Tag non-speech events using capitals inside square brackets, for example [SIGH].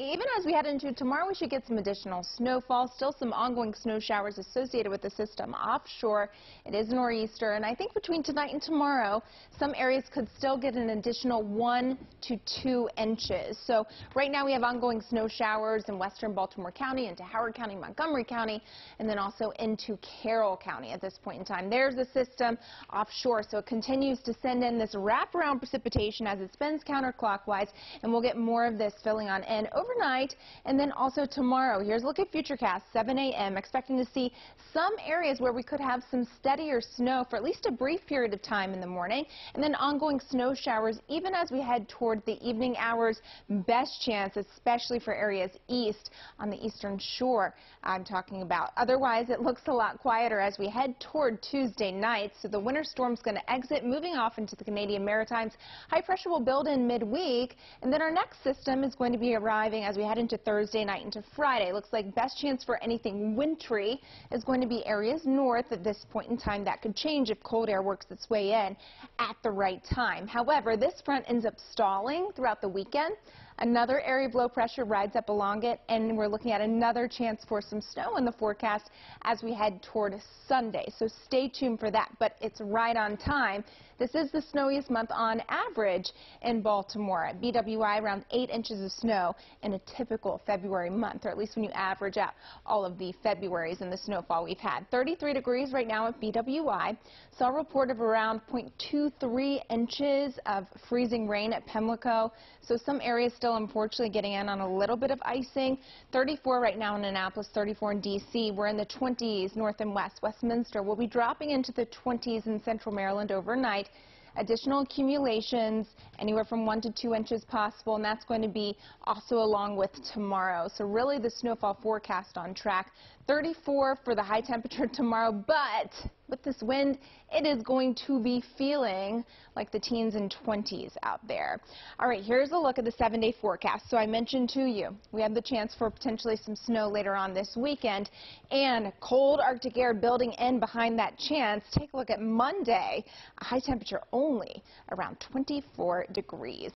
Even as we head into tomorrow, we should get some additional snowfall. Still some ongoing snow showers associated with the system offshore. It is nor'easter, and I think between tonight and tomorrow, some areas could still get an additional one to two inches. So right now we have ongoing snow showers in western Baltimore County, into Howard County, Montgomery County, and then also into Carroll County at this point in time. There's the system offshore, so it continues to send in this wraparound precipitation as it spins counterclockwise, and we'll get more of this filling on in overnight and then also tomorrow. Here's a look at Futurecast, 7 a.m. Expecting to see some areas where we could have some steadier snow for at least a brief period of time in the morning and then ongoing snow showers even as we head toward the evening hours. Best chance, especially for areas east on the eastern shore I'm talking about. Otherwise, it looks a lot quieter as we head toward Tuesday night. So the winter storm's going to exit, moving off into the Canadian Maritimes. High pressure will build in midweek, and then our next system is going to be arriving as we head into Thursday night into Friday. Looks like best chance for anything wintry is going to be areas north at this point in time. That could change if cold air works its way in at the right time. However, this front ends up stalling throughout the weekend. Another area of low pressure rides up along it, and we're looking at another chance for some snow in the forecast as we head toward Sunday. So stay tuned for that, but it's right on time. This is the snowiest month on average in Baltimore. At BWI, around 8 inches of snow in a typical February month, or at least when you average out all of the Februarys and the snowfall we've had. 33 degrees right now at BWI. Saw a report of around 0.23 inches of freezing rain at Pimlico. So some areas still unfortunately getting in on a little bit of icing. 34 right now in Annapolis, 34 in D.C. We're in the 20s north and west. Westminster will be dropping into the 20s in central Maryland overnight. Additional accumulations, anywhere from one to two inches possible, and that's going to be also along with tomorrow. So really the snowfall forecast on track. 34 for the high temperature [LAUGHS] tomorrow, but with this wind, it is going to be feeling like the teens and 20s out there. All right, here's a look at the seven-day forecast. So I mentioned to you, we have the chance for potentially some snow later on this weekend, and cold Arctic air building in behind that chance. Take a look at Monday, a high temperature only around 24 degrees.